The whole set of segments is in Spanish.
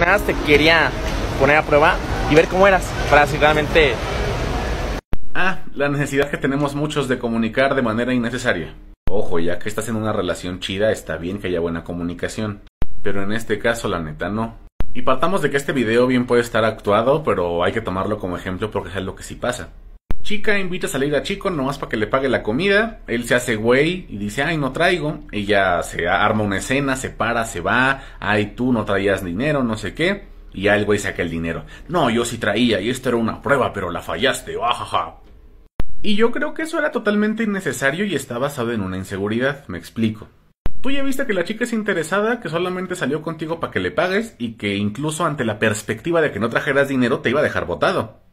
Nada, te quería poner a prueba y ver cómo eras, para si realmente... Ah, la necesidad que tenemos muchos de comunicar de manera innecesaria. Ojo, ya que estás en una relación chida, está bien que haya buena comunicación. Pero en este caso, la neta, no. Y partamos de que este video bien puede estar actuado, pero hay que tomarlo como ejemplo porque es lo que sí pasa. Chica invita a salir a chico nomás para que le pague la comida. Él se hace güey y dice, ay, no traigo. Ella se arma una escena, se para, se va. Ay, tú no traías dinero, no sé qué. Y ya el güey saca el dinero. No, yo sí traía y esto era una prueba, pero la fallaste. Ajaja. Y yo creo que eso era totalmente innecesario y está basado en una inseguridad. Me explico. Tú ya viste que la chica es interesada, que solamente salió contigo para que le pagues y que incluso ante la perspectiva de que no trajeras dinero te iba a dejar botado.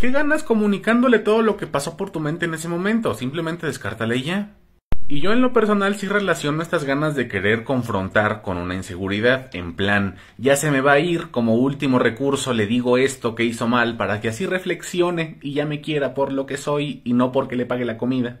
¿Qué ganas comunicándole todo lo que pasó por tu mente en ese momento? Simplemente descártale ya. Y yo en lo personal sí relaciono estas ganas de querer confrontar con una inseguridad, en plan, ya se me va a ir, como último recurso le digo esto que hizo mal para que así reflexione y ya me quiera por lo que soy y no porque le pague la comida.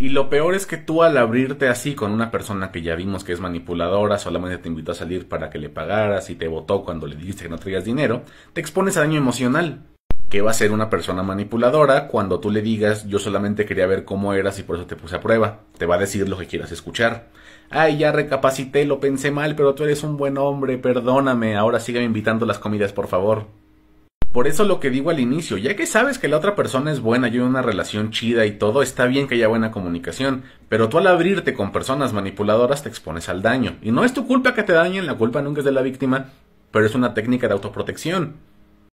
Y lo peor es que tú al abrirte así con una persona que ya vimos que es manipuladora, solamente te invitó a salir para que le pagaras y te votó cuando le dijiste que no traías dinero, te expones a daño emocional. ¿Qué va a ser una persona manipuladora cuando tú le digas yo solamente quería ver cómo eras y por eso te puse a prueba? Te va a decir lo que quieras escuchar. Ay, ya recapacité, lo pensé mal, pero tú eres un buen hombre, perdóname, ahora sígueme invitando las comidas, por favor. Por eso lo que digo al inicio, ya que sabes que la otra persona es buena y una relación chida y todo, está bien que haya buena comunicación, pero tú al abrirte con personas manipuladoras te expones al daño. Y no es tu culpa que te dañen, la culpa nunca es de la víctima, pero es una técnica de autoprotección.